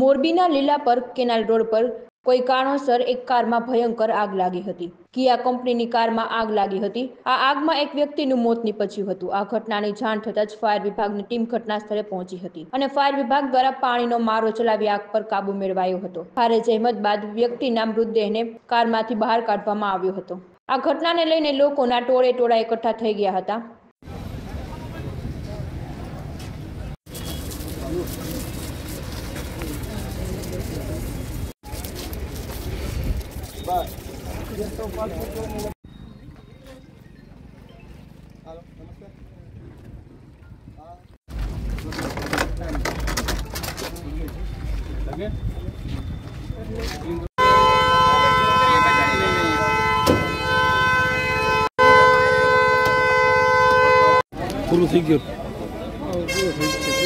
મોરબીના Lilapar canal road પર કોઈ કારણોસર એક કારમાં ભયંકર આગ લાગી હતી. કિયા કંપનીની કારમાં આગ લાગી હતી. આ આગમાં એક વ્યક્તિનું મોત નીપજ્યું હતું. આ ઘટનાની જાણ થતાં જ ફાયર વિભાગની ટીમ ઘટના સ્થળે પહોંચી હતી અને ફાયર વિભાગ દ્વારા પાણીનો મારો ચલાવી આગ પર કાબુ મેળવાયો હતો. ભારે જહેમત બાદ વ્યક્તિના મૃતદેહને કારમાંથી બહાર કાઢવામાં આવ્યો હતો. આ ઘટનાને લઈને લોકોના ટોળે ટોળા એકઠા થઈ ગયા હતા. Bak. Alo, namaste. Lagi? Kurulu figür. Kurulu figür.